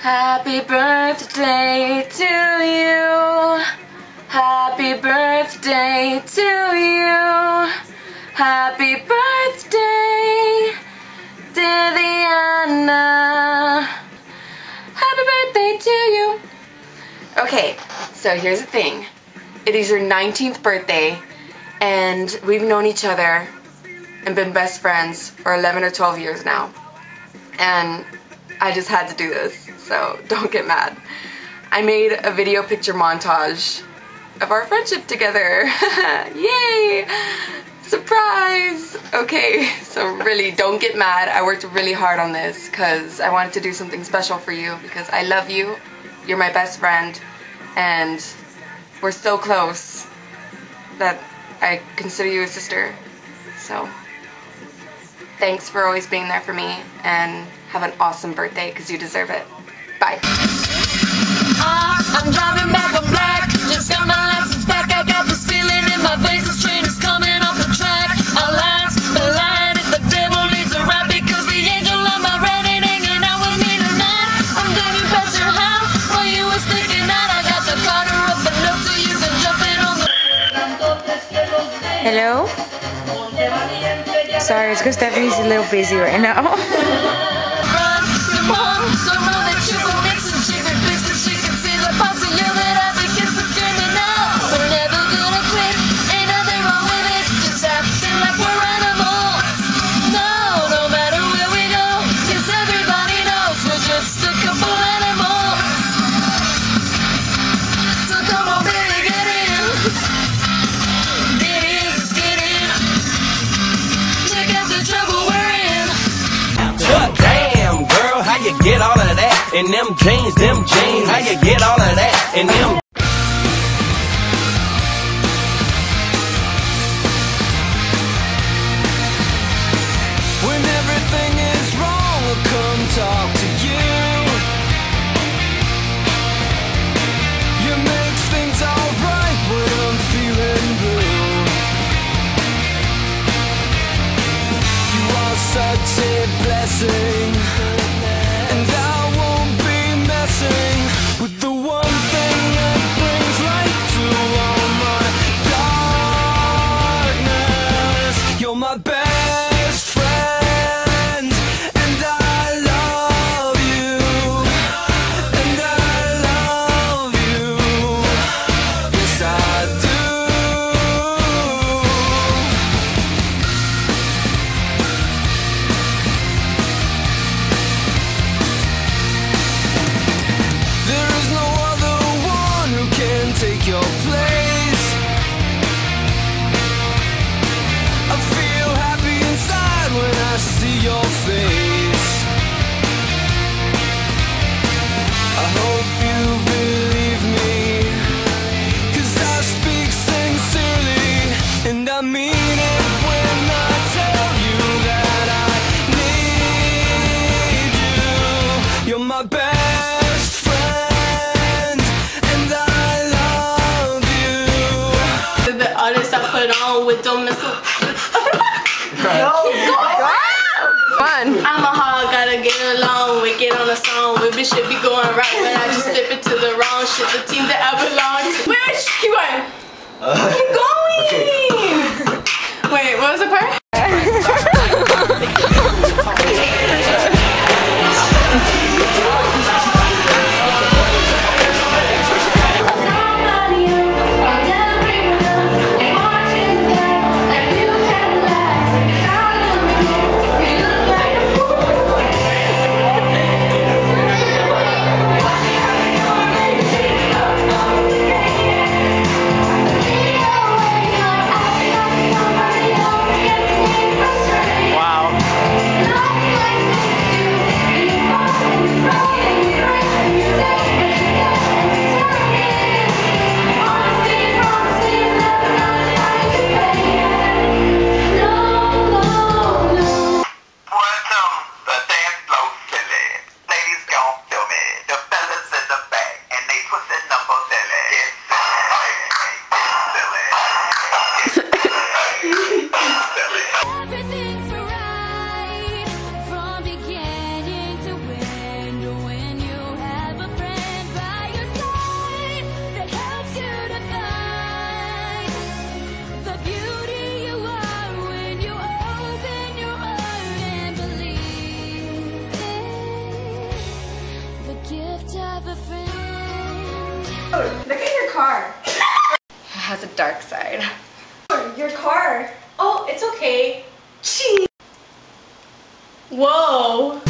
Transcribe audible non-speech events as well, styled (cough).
Happy birthday to you. Happy birthday to you. Happy birthday, dear Diana. Happy birthday to you. Okay, so here's the thing. It is your 19th birthday, and we've known each other and been best friends for 11 or 12 years now. And I just had to do this, so don't get mad. I made a video picture montage of our friendship together. (laughs) Yay! Surprise! Okay, so really don't get mad. I worked really hard on this because I wanted to do something special for you because I love you. You're my best friend and we're so close that I consider you a sister. So thanks for always being there for me and have an awesome birthday because you deserve it. Bye. I'm driving back on black. Just got my license back. I got this feeling in my veins. This train is coming off the track. I'll last the line if the devil needs a rap because the angel on my right ain't hanging out with me tonight. I'm gonna pass your house while you were sticking out. I got the Carter up and up so you can jump in on the. Hello? Sorry, it's because Stephanie's a little busy right now. (laughs) Run, come And them jeans, them jeans, how you get all of that? And them When on with don't miss a Fun. I'm a hog, gotta get along. We get on a song, we be should be going right, but I just flip it to the wrong shit. The team that I belong gift of a friend. Oh, look at your car. It has a dark side. Oh, your car. Oh, it's okay. Gee. Whoa.